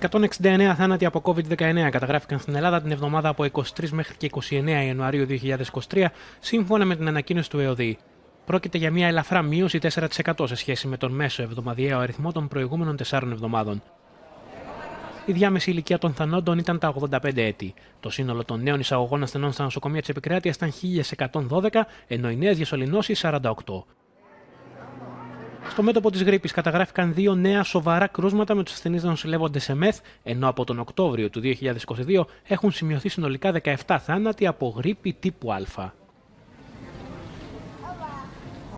169 θάνατοι από COVID-19 καταγράφηκαν στην Ελλάδα την εβδομάδα από 23 μέχρι και 29 Ιανουαρίου 2023, σύμφωνα με την ανακοίνωση του ΕΟΔΗ. Πρόκειται για μια ελαφρά μείωση 4% σε σχέση με τον μέσο εβδομαδιαίο αριθμό των προηγούμενων 4 εβδομάδων. Η διάμεση ηλικία των θανόντων ήταν τα 85 έτη. Το σύνολο των νέων εισαγωγών ασθενών στα νοσοκομεία της επικράτειας ήταν 1112, ενώ οι νέες διασωληνώσεις 48. Στο μέτωπο της γρήπης καταγράφηκαν δύο νέα σοβαρά κρούσματα με τους ασθενείς να νοσηλεύονται σε μεθ, ενώ από τον Οκτώβριο του 2022 έχουν σημειωθεί συνολικά 17 θάνατοι από γρήπη τύπου Α.